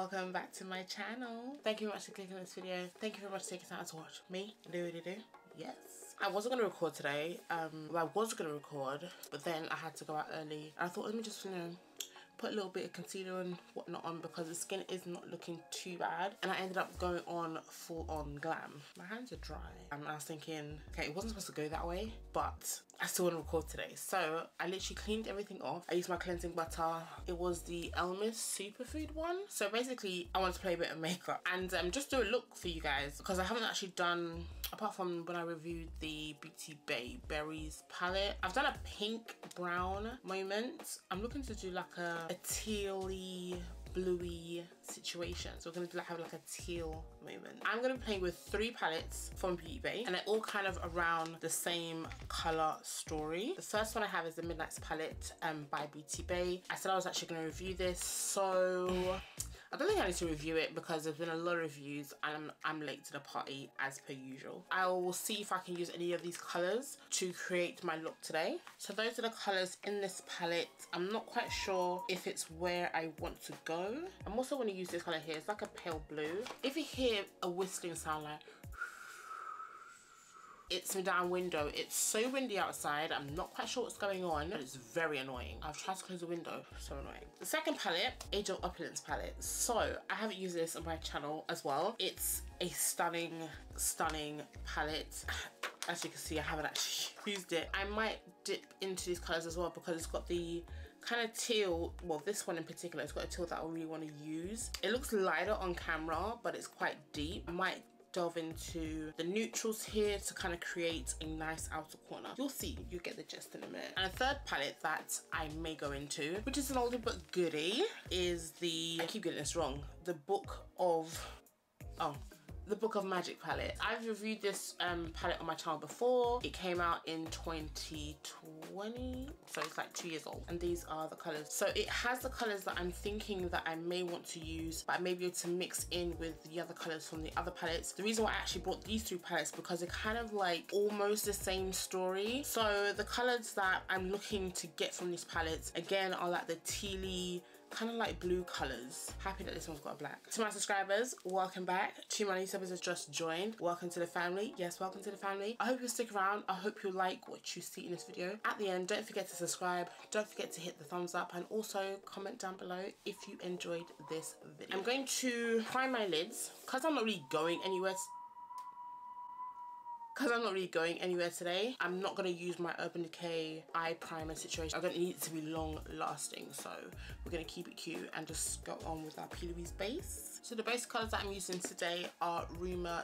welcome back to my channel. Thank you very much for clicking on this video. Thank you very much for taking time to watch me. Do do do. Yes. I wasn't gonna record today um well, i was gonna record but then i had to go out early. I thought let me just you know put a little bit of concealer and whatnot on because the skin is not looking too bad. And I ended up going on full on glam. My hands are dry. And I was thinking okay it wasn't supposed to go that way but I still want to record today so I literally cleaned everything off. I used my cleansing butter. It was the Elemis Superfood one so basically I wanted to play a bit of makeup and um, just do a look for you guys because I haven't actually done apart from when I reviewed the Beauty Bay Berries palette. I've done a pink brown moment. I'm looking to do like a a tealy bluey situation. So we're like, have like a teal moment. I'm to be playing with three palettes from beauty bay and they're all kind of around the same color story. The first one i have is the midnight's palette um, by beauty bay. I said i was actually to review this so I don't think I need to review it because there's been a lot of reviews and I'm, I'm late to the party as per usual. I will see if I can use any of these colours to create my look today. So those are the colours in this palette. I'm not quite sure if it's where I want to go. I'm also going to use this colour here. It's like a pale blue. If you hear a whistling sound like it's a down window. It's so windy outside. I'm not quite sure what's going on, it's very annoying. I've tried to close the window, so annoying. The second palette, Age of Opulence palette. So I haven't used this on my channel as well. It's a stunning, stunning palette as you can see I haven't actually used it I might dip into these colors as well because it's got the kind of teal well this one in particular it's got a teal that I really want to use it looks lighter on camera but it's quite deep I might delve into the neutrals here to kind of create a nice outer corner. You'll see, you get the gist in a minute. And a third palette that I may go into, which is an older but goodie, is the, I keep getting this wrong, the Book of, oh, the Book of Magic palette. I've reviewed this um, palette on my channel before. It came out in 2020, so it's like two years old. And these are the colors. So it has the colors that I'm thinking that I may want to use, but I may be able to mix in with the other colors from the other palettes. The reason why I actually bought these two palettes because they're kind of like almost the same story. So the colors that I'm looking to get from these palettes, again, are like the tealy, kind of like blue colors. Happy that this one's got a black. To my subscribers, welcome back. To my new subs has just joined, welcome to the family. Yes, welcome to the family. I hope you stick around. I hope you like what you see in this video. At the end, don't forget to subscribe. Don't forget to hit the thumbs up and also comment down below if you enjoyed this video. I'm going to prime my lids because I'm not really going anywhere because I'm not really going anywhere today, I'm not going to use my Urban Decay eye primer situation. I don't need it to be long lasting, so we're going to keep it cute and just go on with our P. Louise base. So the base colours that I'm using today are Rumour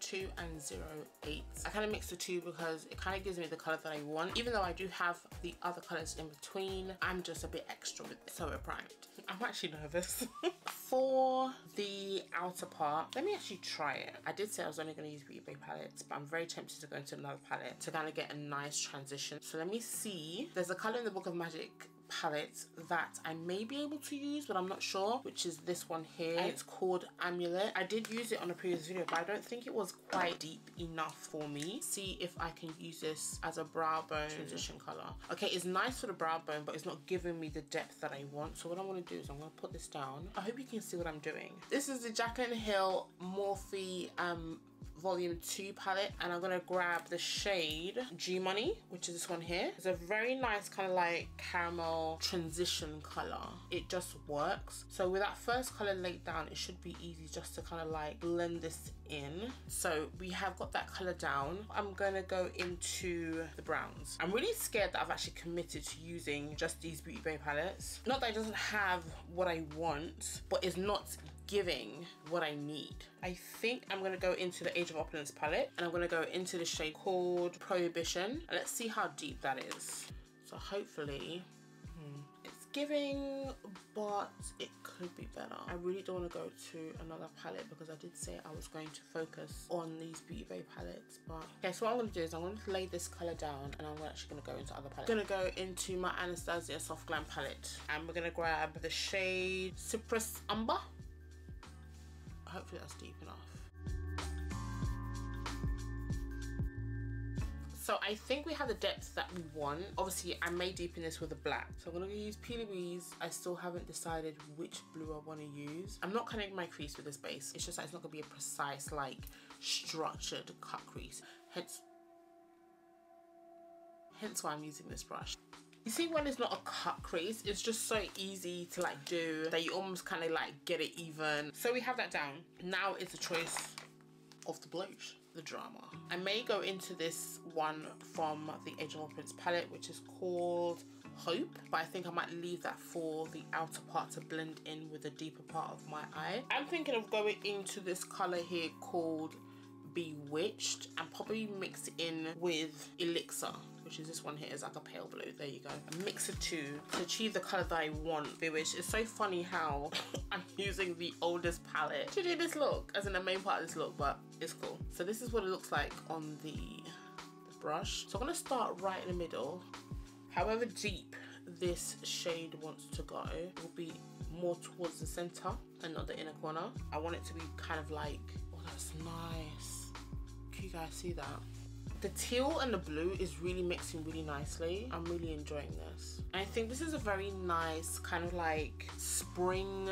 02 and 08. I kind of mix the two because it kind of gives me the colour that I want. Even though I do have the other colours in between, I'm just a bit extra with it. So we're primed. I'm actually nervous. for the outer part let me actually try it. I did say i was only going to use beauty bay palettes but i'm very tempted to go into another palette to kind of get a nice transition. So let me see. There's a color in the book of magic palette that I may be able to use but I'm not sure which is this one here. It's called Amulet. I did use it on a previous video but I don't think it was quite deep enough for me. See if I can use this as a brow bone. Transition color. Okay it's nice for the brow bone but it's not giving me the depth that I want. So what I'm going to do is I'm going to put this down. I hope you can see what I'm doing. This is the Jaclyn Hill Morphe um volume 2 palette and I'm gonna grab the shade G Money which is this one here. It's a very nice kind of like caramel transition color. It just works. So with that first color laid down it should be easy just to kind of like blend this in. So we have got that color down. I'm gonna go into the browns. I'm really scared that I've actually committed to using just these Beauty Bay palettes. Not that it doesn't have what I want but it's not giving what I need. I think I'm gonna go into the Age of Opulence palette and I'm gonna go into the shade called Prohibition. And let's see how deep that is. So hopefully, hmm, it's giving, but it could be better. I really don't wanna go to another palette because I did say I was going to focus on these Beauty Bay palettes. But okay, so what I'm gonna do is I'm gonna lay this color down and I'm actually gonna go into other palettes. I'm gonna go into my Anastasia Soft Glam palette and we're gonna grab the shade Cyprus Umber hopefully that's deep enough So I think we have the depth that we want. Obviously, I may deepen this with a black. So I'm gonna use P. Louise. I still haven't decided which blue I wanna use. I'm not cutting my crease with this base. It's just that it's not gonna be a precise, like, structured cut crease. Hence, hence why I'm using this brush. You see when it's not a cut crease, it's just so easy to like do that you almost kind of like get it even. So we have that down. Now it's a choice of the blush, the drama. I may go into this one from the Age of Opulence palette, which is called Hope, but I think I might leave that for the outer part to blend in with the deeper part of my eye. I'm thinking of going into this color here called Bewitched and probably mix it in with Elixir which is this one here is like a pale blue. There you go. And mix the two. To achieve the color that I want Bewitched it's so funny how I'm using the oldest palette to do this look as in the main part of this look but it's cool. So this is what it looks like on the, the brush. So I'm gonna start right in the middle. However deep this shade wants to go will be more towards the center and not the inner corner. I want it to be kind of like oh that's nice. Can you guys see that? The teal and the blue is really mixing really nicely. I'm really enjoying this. I think this is a very nice kind of like spring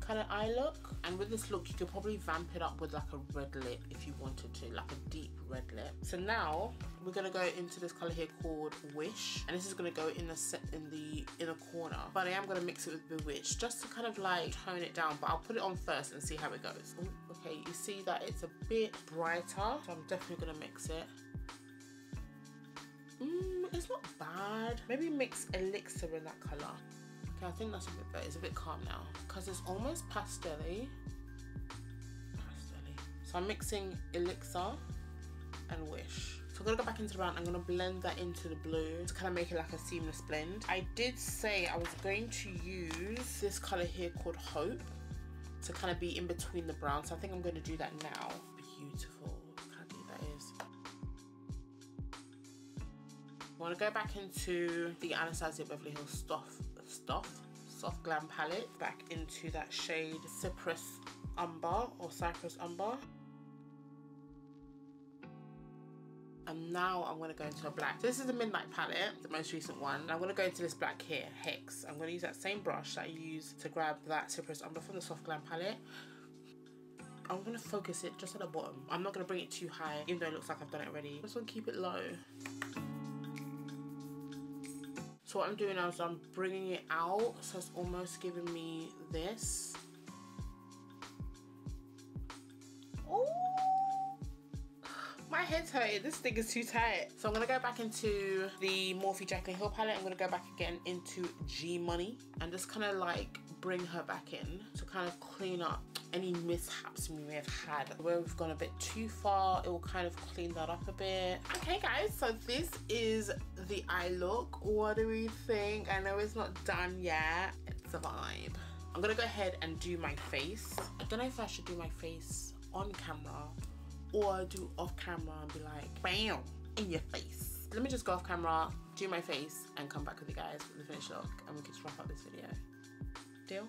kind of eye look. And with this look, you could probably vamp it up with like a red lip if you wanted to, like a deep red lip. So now we're gonna go into this color here called Wish. And this is gonna go in the set in the inner corner. But I am gonna mix it with Bewitched just to kind of like tone it down. But I'll put it on first and see how it goes. Ooh, okay, you see that it's a bit brighter. So I'm definitely gonna mix it. Mm, it's not bad. Maybe mix Elixir in that colour. Okay, I think that's a bit better. It's a bit calm now. Because it's almost. Pastel-y. So I'm mixing Elixir and Wish. So I'm gonna go back into the brown. I'm gonna blend that into the blue to kind of make it like a seamless blend. I did say I was going to use this color here called Hope to kind of be in between the brown. So I think I'm gonna do that now. Beautiful. I want to go back into the Anastasia Beverly Hills Stuff, Stuff, Soft Glam palette, back into that shade Cyprus Umber or Cyprus Umber. And now I'm going to go into a black. This is the Midnight palette, the most recent one. And I'm going to go into this black here, Hex. I'm going to use that same brush that I used to grab that Cyprus Umber from the Soft Glam palette. I'm going to focus it just at the bottom. I'm not going to bring it too high, even though it looks like I've done it already. I just want to keep it low. So what I'm doing now is I'm bringing it out. So it's almost giving me this. Oh, my head's hurting. This thing is too tight. So I'm going to go back into the Morphe Jaclyn Hill palette. I'm going to go back again into G Money and just kind of like bring her back in to kind of clean up any mishaps we may have had. Where we've gone a bit too far, it will kind of clean that up a bit. Okay guys, so this is the eye look. What do we think? I know it's not done yet. It's a vibe. I'm gonna go ahead and do my face. I don't know if I should do my face on camera or do off camera and be like, bam, in your face. Let me just go off camera, do my face, and come back with you guys with the finished look, and we can just wrap up this video. Deal?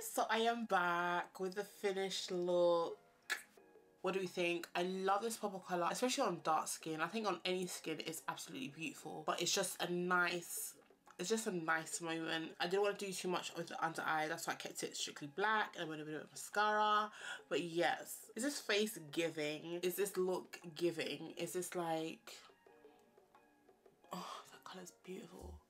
Guys, so I am back with the finished look. What do we think? I love this purple colour, especially on dark skin. I think on any skin it's absolutely beautiful, but it's just a nice it's just a nice moment. I didn't want to do too much with the under eye, that's why I kept it strictly black and I went a bit of mascara. But yes, is this face giving? Is this look giving? Is this like, oh, that colour's beautiful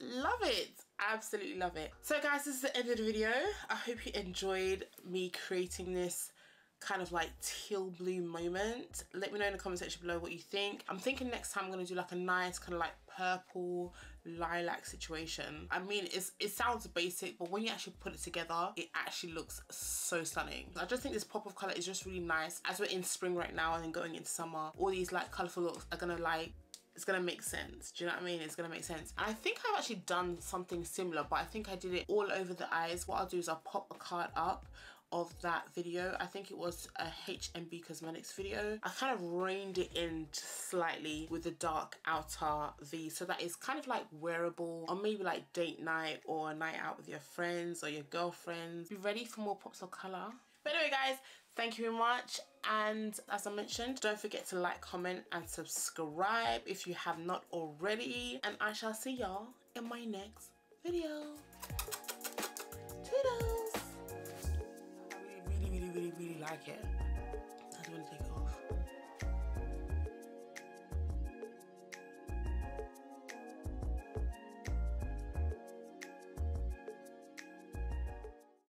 love it. Absolutely love it. So guys this is the end of the video. I hope you enjoyed me creating this kind of like teal blue moment. Let me know in the comment section below what you think. I'm thinking next time i'm gonna do like a nice kind of like purple lilac situation. I mean it's it sounds basic but when you actually put it together it actually looks so stunning. I just think this pop of color is just really nice. As we're in spring right now and then going into summer all these like colorful looks are gonna like it's gonna make sense. Do you know what I mean? It's gonna make sense. And I think I've actually done something similar, but I think I did it all over the eyes. What I'll do is I'll pop a card up of that video. I think it was a HMB Cosmetics video. I kind of reined it in slightly with the dark outer V. So that is kind of like wearable or maybe like date night or a night out with your friends or your girlfriends. Be ready for more pops of color. But anyway guys, thank you very much and as I mentioned don't forget to like comment and subscribe if you have not already and I shall see y'all in my next video. Toodles! I really, really, really, really, really like it. I don't want to take it off.